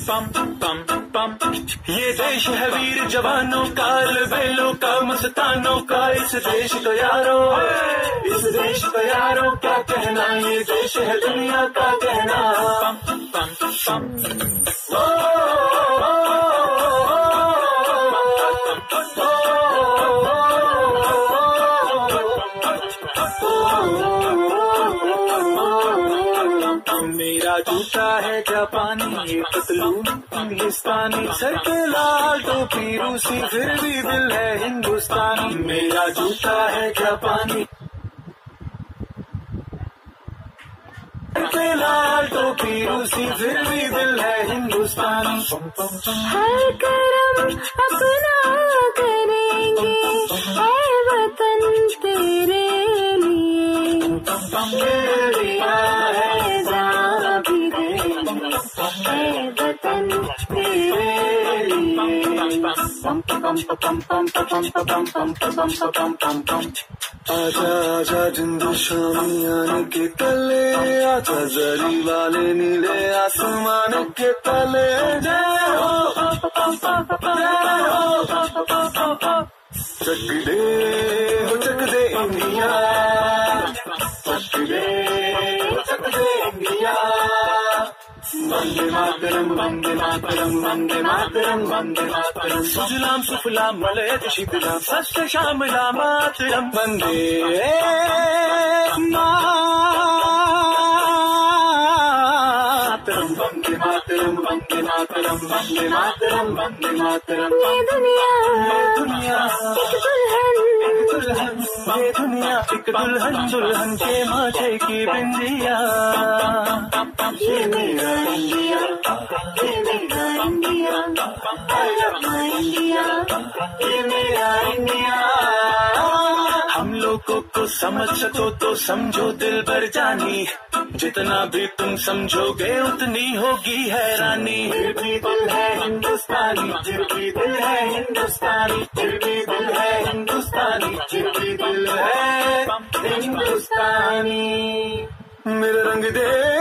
पम पम पम ये देश है वीर जवानों का बेलों का मस्तानों का, इस देश को यारो, इस देश को यारो, क्या कहना, ये देश है दुनिया का कहना। पम पम पम जूता है जापानी ये पतलून हिंदुस्तानी सर पे लाल टोपी, रूसी फिर भी दिल है हिंदुस्तानी। मेरा जूता है जापानी। लाल टोपी, रूसी फिर भी दिल है हिंदुस्तानी। हर करम अपना करेंगे। आजा आजा जिंदू शामी आने के तले आजा जरी वाले नीले आसमान के तले जय हो जय हो चक दे हो चक दे इंडिया चक दे हो चक दे इंडिया वंदे मातरम वंदे मातरम वंदे मातरम वंदे मातरम सुजलाम सुफलाम मलयज शीतलाम सस्य श्यामला मातरम वंदे मातरम वंदे मातरम वंदे मातरम वंदे मातरम वंदे मातरम दुनिया। ये दुनिया एक दुल्हन दुल्हन के माथे की बिंदिया। ये मेरा इंडिया ये मेरा इंडिया love my इंडिया ये मेरा इंडिया। हम लोगों को समझ सको तो समझो दिल भर जानी। जितना भी तुम समझोगे उतनी होगी हैरानी। फिर भी दिल है हिंदुस्तानी फिर भी दिल है हिंदुस्तानी फिर भी दिल है हिंदुस्तानी फिर भी दिल है हिंदुस्तानी। मेरे रंग दे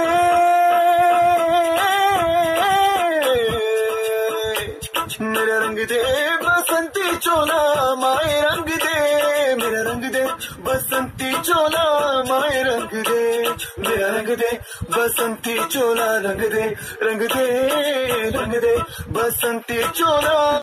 मेरा रंग दे बसंती चोला, माए रंग दे। मेरा रंग दे बसंती चोला, माए रंग दे। मेरा रंग दे बसंती चोला, रंग दे रंग दे रंग दे बसंती चोला।